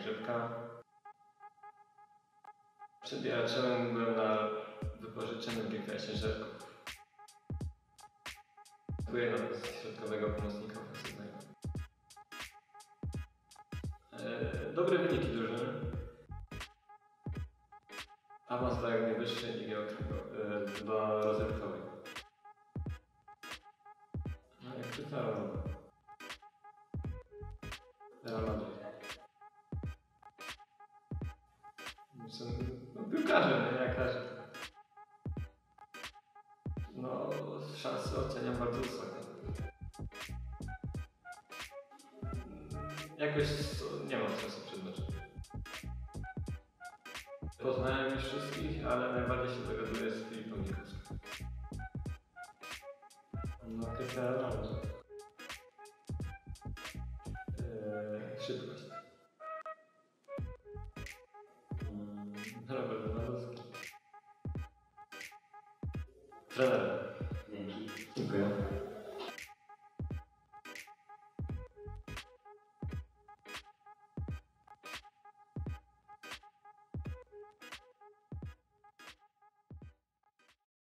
środka. Przedbieraczem byłem na wypożyczonym GKS-ie Żerków. Byłem na pozycji środkowego pomocnika ofensywnego. E, Dobre wyniki drużyny. Awans do jak najwyższej ligi e, do rozrywkowej. No jak czytałem. Real Madrid. Są, no piłkarze, nie jak każdy. No, szanse oceniam bardzo wysoko. Jakoś nie mam stresu przed meczem. Poznałem już wszystkich, ale najbardziej się dogaduję z Filipem Nikowskim. No, tylko no. Eee, szybkość. Robert Lewandowski. Trener. Dzięki. Dziękuję.